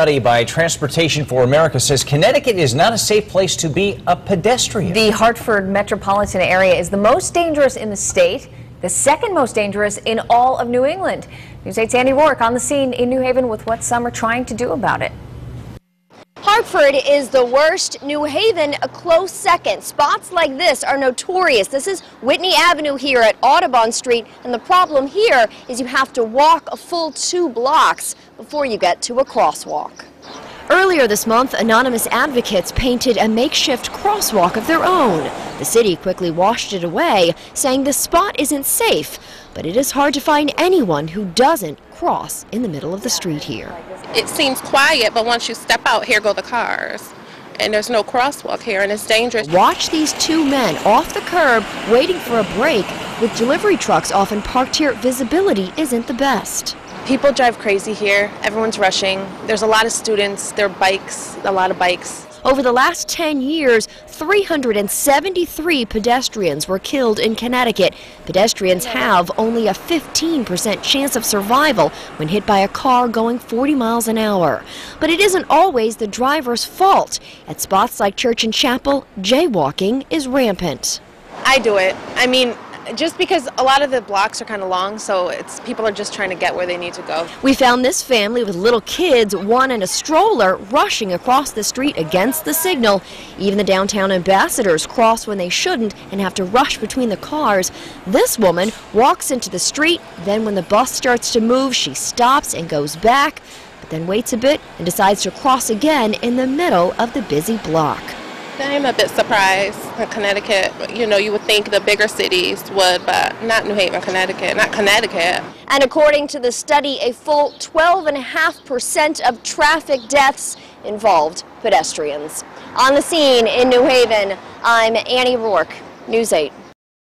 study by Transportation for America says Connecticut is not a safe place to be a pedestrian. The Hartford metropolitan area is the most dangerous in the state, the second most dangerous in all of New England. News 8's Annie Rourke on the scene in New Haven with what some are trying to do about it. Hartford is the worst, New Haven a close second. Spots like this are notorious. This is Whitney Avenue here at Audubon Street, and the problem here is you have to walk a full two blocks before you get to a crosswalk. Earlier this month, anonymous advocates painted a makeshift crosswalk of their own. The city quickly washed it away, saying the spot isn't safe, but it is hard to find anyone who doesn't cross in the middle of the street here. It seems quiet, but once you step out, here go the cars. And there's no crosswalk here, and it's dangerous. Watch these two men off the curb waiting for a break. With delivery trucks often parked here, visibility isn't the best. People drive crazy here. Everyone's rushing. There's a lot of students. There are bikes, a lot of bikes. Over the last 10 years, 373 pedestrians were killed in Connecticut. Pedestrians have only a 15% chance of survival when hit by a car going 40 miles an hour. But it isn't always the driver's fault. At spots like Church and Chapel, jaywalking is rampant. I do it. I mean, just because a lot of the blocks are kind of long, so it's people are just trying to get where they need to go. We found this family with little kids, one in a stroller, rushing across the street against the signal. Even the downtown ambassadors cross when they shouldn't and have to rush between the cars. This woman walks into the street, then when the bus starts to move, she stops and goes back, but then waits a bit and decides to cross again in the middle of the busy block. I'm a bit surprised in Connecticut. You know, you would think the bigger cities would, but not New Haven, Connecticut, not Connecticut. And according to the study, a full 12.5% of traffic deaths involved pedestrians. On the scene in New Haven, I'm Annie Rourke, News 8.